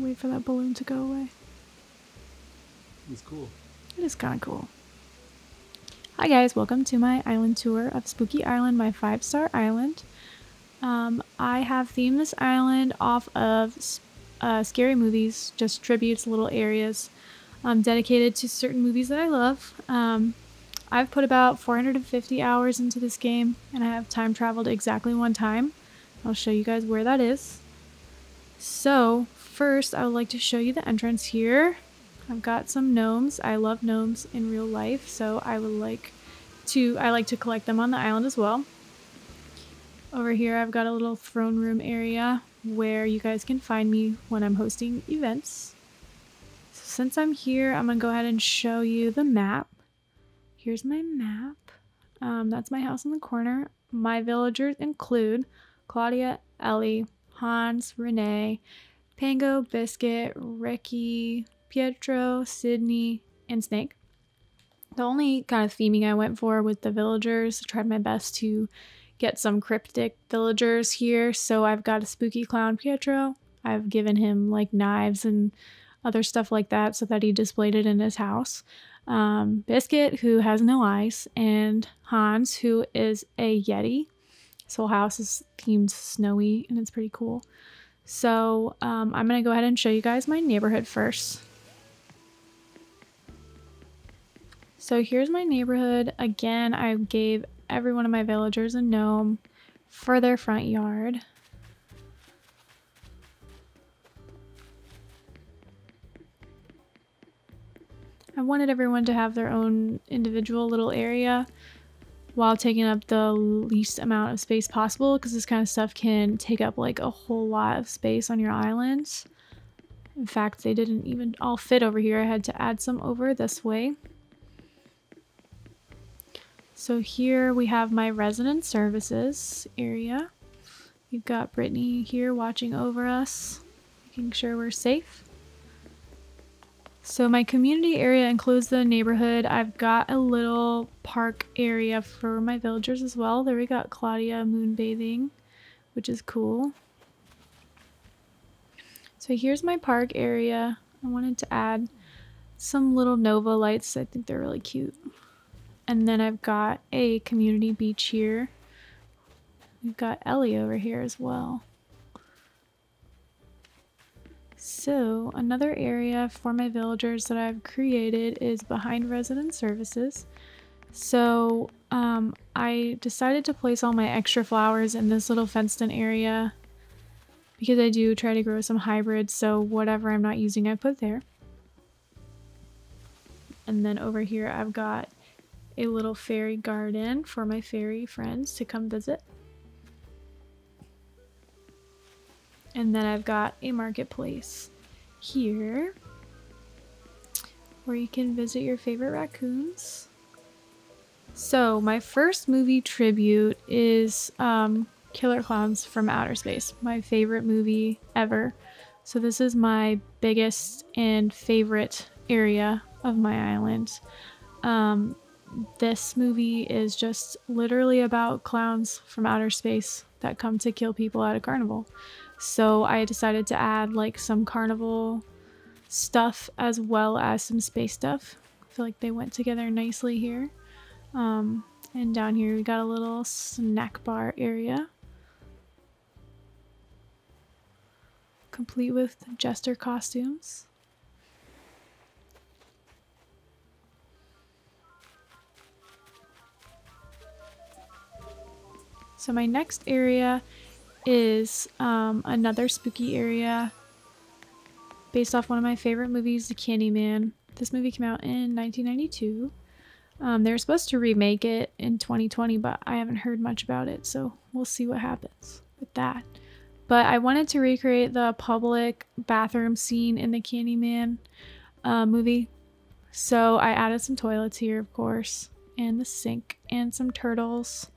Wait for that balloon to go away. It's cool. It is kind of cool. Hi guys, welcome to my island tour of Spooky Island, my five star island. Um, I have themed this island off of uh, scary movies, just tributes, little areas um, dedicated to certain movies that I love. Um, I've put about 450 hours into this game and I have time traveled exactly one time. I'll show you guys where that is. So, first, I would like to show you the entrance here. I've got some gnomes. I love gnomes in real life, so I would like to I like to collect them on the island as well. Over here I've got a little throne room area where you guys can find me when I'm hosting events. So since I'm here, I'm going to go ahead and show you the map. Here's my map. Um, that's my house in the corner. My villagers include Claudia, Ellie, Hans, Renee, Pango, Biscuit, Ricky, Pietro, Sydney, and Snake. The only kind of theming I went for with the villagers, I tried my best to get some cryptic villagers here. So I've got a spooky clown Pietro. I've given him like knives and other stuff like that so that he displayed it in his house. Um, Biscuit, who has no eyes, and Hans, who is a Yeti. His whole house is themed snowy and it's pretty cool. So um, I'm going to go ahead and show you guys my neighborhood first. So here's my neighborhood. Again, I gave every one of my villagers a gnome for their front yard. I wanted everyone to have their own individual little area while taking up the least amount of space possible because this kind of stuff can take up like a whole lot of space on your island. In fact, they didn't even all fit over here. I had to add some over this way. So here we have my resident services area. You've got Brittany here watching over us, making sure we're safe. So my community area includes the neighborhood. I've got a little park area for my villagers as well. There we got Claudia moonbathing, which is cool. So here's my park area. I wanted to add some little Nova lights. I think they're really cute. And then I've got a community beach here. We've got Ellie over here as well. So another area for my villagers that I've created is behind resident services. So um, I decided to place all my extra flowers in this little fenced in area because I do try to grow some hybrids. So whatever I'm not using, I put there. And then over here, I've got a little fairy garden for my fairy friends to come visit. And then I've got a marketplace here where you can visit your favorite raccoons. So my first movie tribute is um, Killer Clowns from Outer Space, my favorite movie ever. So this is my biggest and favorite area of my island. Um, this movie is just literally about clowns from outer space that come to kill people at a carnival. So I decided to add like some carnival stuff as well as some space stuff. I feel like they went together nicely here. Um, and down here we got a little snack bar area. Complete with jester costumes. So my next area is um, another spooky area based off one of my favorite movies, The Candyman. This movie came out in 1992. Um, they were supposed to remake it in 2020, but I haven't heard much about it, so we'll see what happens with that. But I wanted to recreate the public bathroom scene in the Candyman uh, movie, so I added some toilets here, of course, and the sink, and some turtles,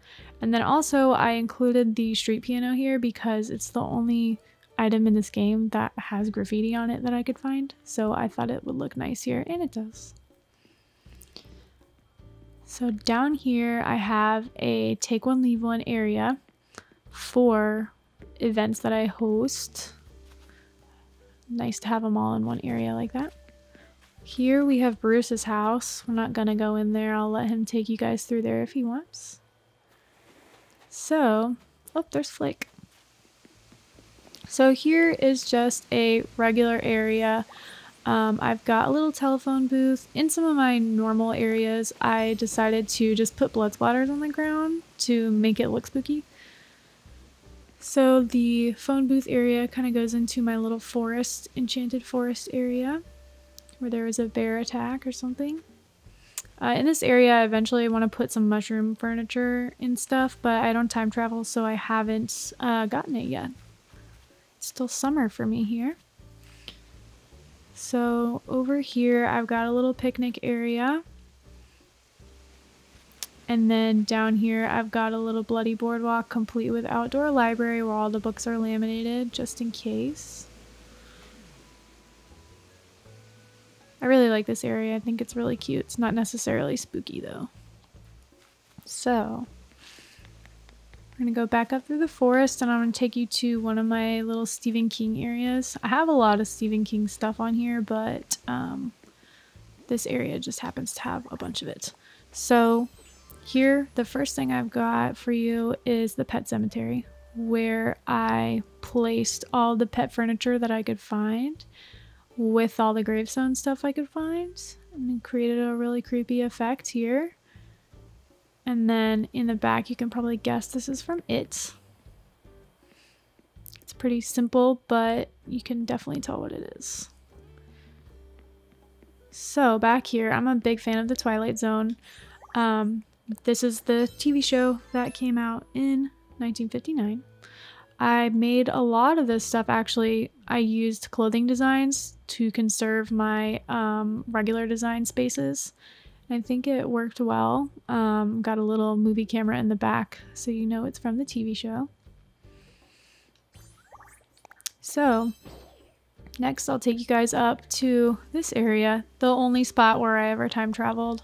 and then also I included the street piano here because it's the only item in this game that has graffiti on it that I could find. So I thought it would look nice here and it does. So down here I have a take one leave one area for events that I host. nice to have them all in one area like that. Here we have Bruce's house. We're not gonna go in there. I'll let him take you guys through there if he wants. So, oh, there's Flake. So here is just a regular area. Um, I've got a little telephone booth. In some of my normal areas, I decided to just put blood splatters on the ground to make it look spooky. So the phone booth area kind of goes into my little forest, enchanted forest area, where there was a bear attack or something. Uh, in this area, I eventually want to put some mushroom furniture and stuff, but I don't time travel, so I haven't uh, gotten it yet. It's still summer for me here. So over here, I've got a little picnic area. And then down here, I've got a little bloody boardwalk complete with outdoor library where all the books are laminated, just in case. Like this area. I think it's really cute. It's not necessarily spooky though. So, we're going to go back up through the forest and I'm going to take you to one of my little Stephen King areas. I have a lot of Stephen King stuff on here, but um, this area just happens to have a bunch of it. So, here, the first thing I've got for you is the pet cemetery, where I placed all the pet furniture that I could find with all the gravestone stuff I could find and created a really creepy effect here. And then in the back, you can probably guess this is from It. It's pretty simple, but you can definitely tell what it is. So back here, I'm a big fan of The Twilight Zone. Um, this is the TV show that came out in 1959. I made a lot of this stuff actually. I used clothing designs to conserve my um, regular design spaces. I think it worked well. Um, got a little movie camera in the back so you know it's from the TV show. So, next I'll take you guys up to this area, the only spot where I ever time traveled.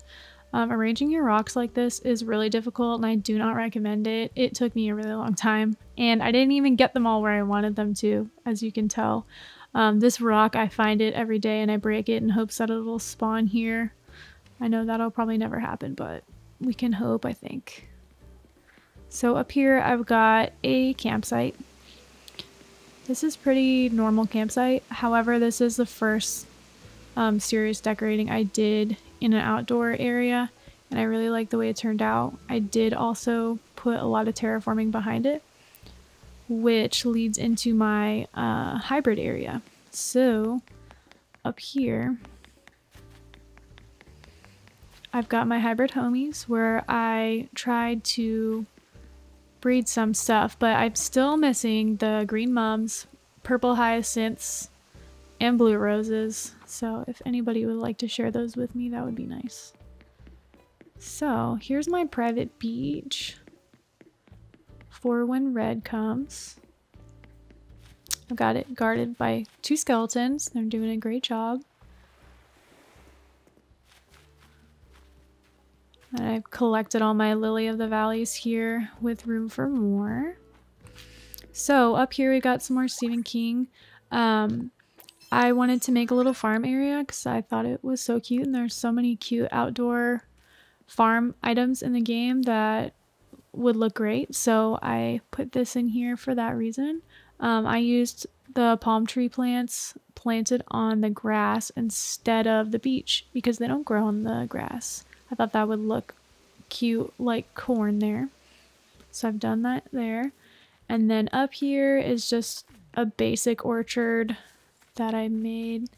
Um, arranging your rocks like this is really difficult and I do not recommend it. It took me a really long time and I didn't even get them all where I wanted them to, as you can tell. Um, this rock, I find it every day and I break it in hopes that it will spawn here. I know that'll probably never happen, but we can hope, I think. So up here, I've got a campsite. This is pretty normal campsite. However, this is the first um, serious decorating I did in an outdoor area and I really like the way it turned out. I did also put a lot of terraforming behind it, which leads into my uh, hybrid area. So up here, I've got my hybrid homies where I tried to breed some stuff, but I'm still missing the green mums, purple hyacinths, and blue roses. So if anybody would like to share those with me, that would be nice. So here's my private beach for when Redd comes. I've got it guarded by two skeletons. They're doing a great job. And I've collected all my Lily of the Valleys here with room for more. So up here we got some more Stephen King. Um, I wanted to make a little farm area because I thought it was so cute and there's so many cute outdoor farm items in the game that would look great. So I put this in here for that reason. Um, I used the palm tree plants planted on the grass instead of the beach because they don't grow on the grass. I thought that would look cute like corn there. So I've done that there. And then up here is just a basic orchard that I made,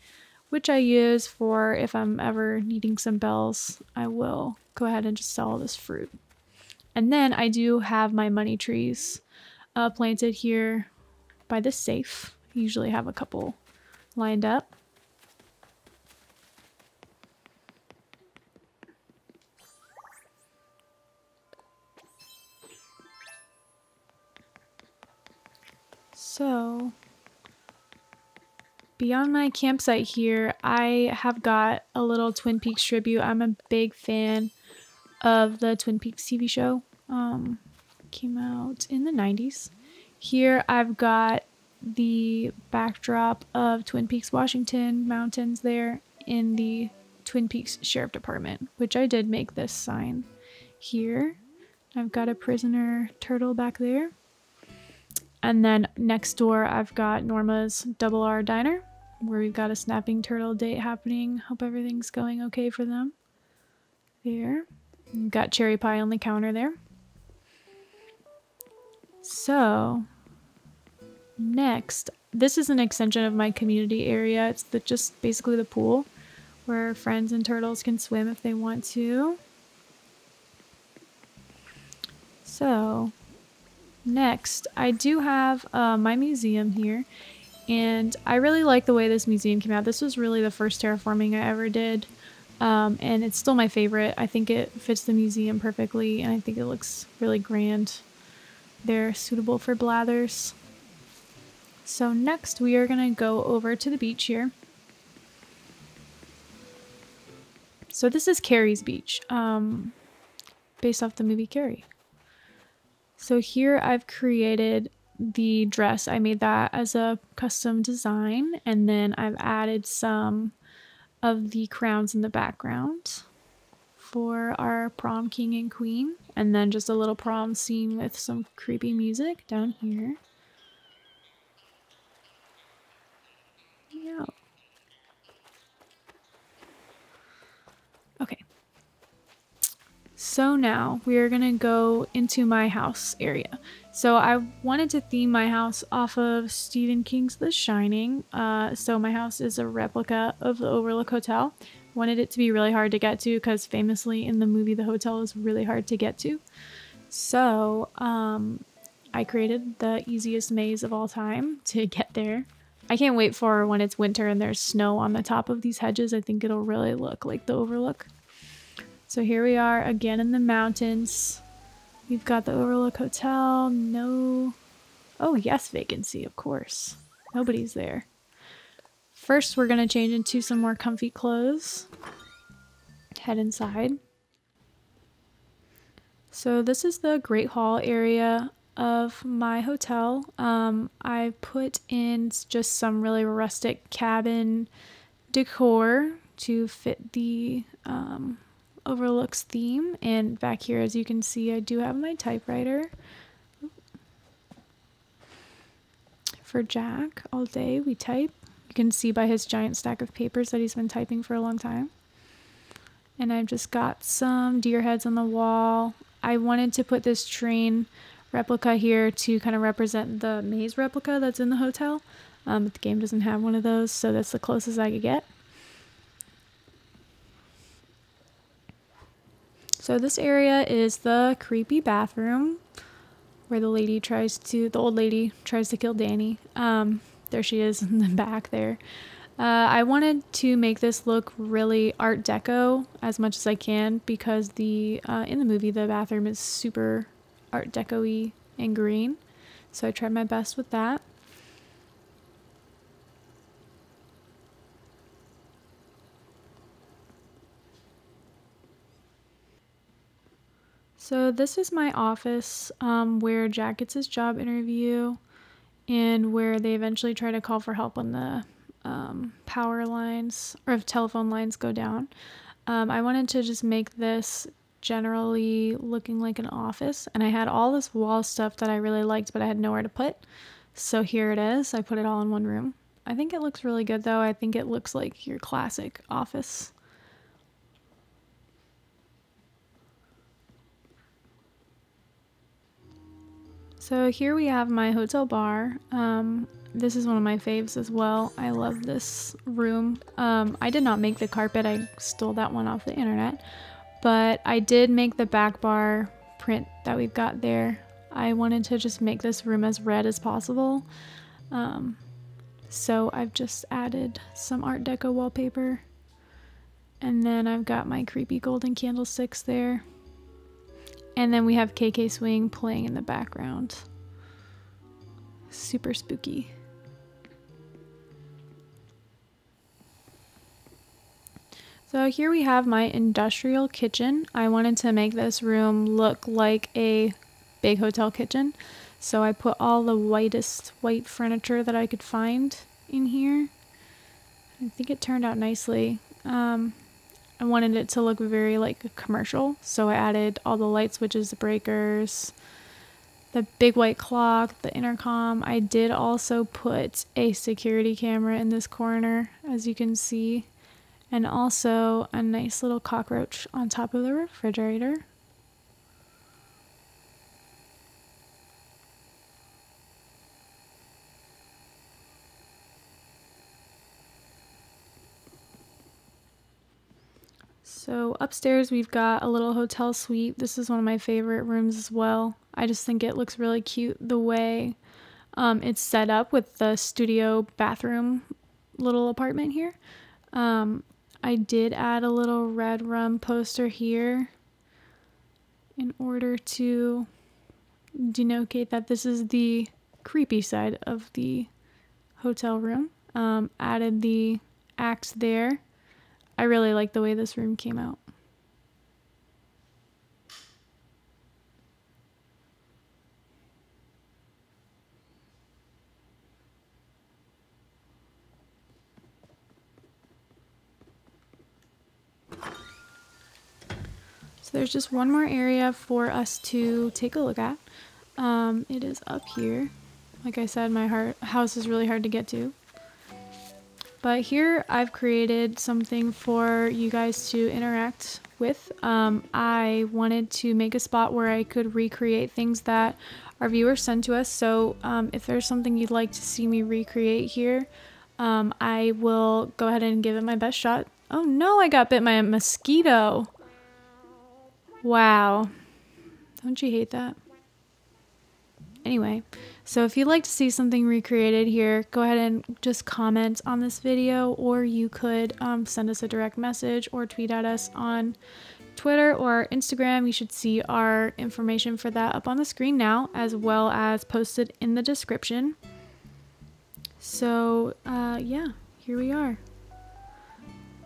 which I use for if I'm ever needing some bells, I will go ahead and just sell this fruit. And then I do have my money trees uh, planted here by the safe. I usually have a couple lined up. So Beyond my campsite here, I have got a little Twin Peaks tribute. I'm a big fan of the Twin Peaks TV show. Um, came out in the 90s. Here I've got the backdrop of Twin Peaks, Washington mountains there in the Twin Peaks Sheriff Department, which I did make this sign here. I've got a prisoner turtle back there. And then next door, I've got Norma's Double R Diner, where we've got a snapping turtle date happening. Hope everything's going okay for them. There. Got cherry pie on the counter there. So, next, this is an extension of my community area. It's the, just basically the pool where friends and turtles can swim if they want to. So, next, I do have uh, my museum here, and I really like the way this museum came out. This was really the first terraforming I ever did, um, and it's still my favorite. I think it fits the museum perfectly, and I think it looks really grand. They're suitable for Blathers. So next we are going to go over to the beach here. So this is Carrie's beach, um, based off the movie Carrie. So here I've created the dress. I made that as a custom design and then I've added some of the crowns in the background for our prom king and queen and then just a little prom scene with some creepy music down here. Yeah. Okay. So now we are going to go into my house area. So I wanted to theme my house off of Stephen King's The Shining. Uh, so my house is a replica of the Overlook Hotel. Wanted it to be really hard to get to because famously in the movie the hotel is really hard to get to. So um, I created the easiest maze of all time to get there. I can't wait for when it's winter and there's snow on the top of these hedges. I think it'll really look like the Overlook. So here we are again in the mountains. We've got the Overlook Hotel. No. Oh, yes, vacancy, of course. Nobody's there. First, we're going to change into some more comfy clothes. Head inside. So this is the Great Hall area of my hotel. Um, I put in just some really rustic cabin decor to fit the um, overlooks theme. And back here, as you can see, I do have my typewriter. For Jack, all day we type. You can see by his giant stack of papers that he's been typing for a long time. And I've just got some deer heads on the wall. I wanted to put this train replica here to kind of represent the maze replica that's in the hotel. Um, but the game doesn't have one of those, so that's the closest I could get. So this area is the creepy bathroom where the lady tries to, the old lady tries to kill Danny. Um, there she is in the back there. Uh, I wanted to make this look really Art Deco as much as I can because the uh, in the movie the bathroom is super Art Deco-y and green. So I tried my best with that. So this is my office um, where Jack gets his job interview and where they eventually try to call for help when the um, power lines or if telephone lines go down. Um, I wanted to just make this generally looking like an office and I had all this wall stuff that I really liked but I had nowhere to put. So here it is. I put it all in one room. I think it looks really good though. I think it looks like your classic office. So here we have my hotel bar. Um, this is one of my faves as well. I love this room. Um, I did not make the carpet. I stole that one off the internet. But I did make the back bar print that we've got there. I wanted to just make this room as red as possible. Um, so I've just added some Art Deco wallpaper. And then I've got my creepy golden candlesticks there. And then we have KK Swing playing in the background. Super spooky. So here we have my industrial kitchen. I wanted to make this room look like a big hotel kitchen. So I put all the whitest white furniture that I could find in here. I think it turned out nicely. Um, I wanted it to look very like commercial, so I added all the light switches, the breakers, the big white clock, the intercom. I did also put a security camera in this corner, as you can see, and also a nice little cockroach on top of the refrigerator. So upstairs we've got a little hotel suite. This is one of my favorite rooms as well. I just think it looks really cute the way um, it's set up with the studio bathroom little apartment here. Um, I did add a little red rum poster here in order to denote that this is the creepy side of the hotel room. Um, added the axe there I really like the way this room came out. So there's just one more area for us to take a look at. Um, it is up here. Like I said, my heart, house is really hard to get to. But here I've created something for you guys to interact with. Um, I wanted to make a spot where I could recreate things that our viewers send to us. So um, if there's something you'd like to see me recreate here, um, I will go ahead and give it my best shot. Oh no, I got bit by a mosquito. Wow. Don't you hate that? Anyway, so if you'd like to see something recreated here, go ahead and just comment on this video or you could um, send us a direct message or tweet at us on Twitter or Instagram. You should see our information for that up on the screen now as well as posted in the description. So uh, yeah, here we are.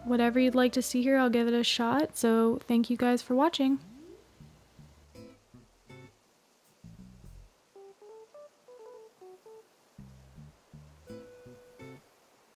Whatever you'd like to see here, I'll give it a shot. So thank you guys for watching.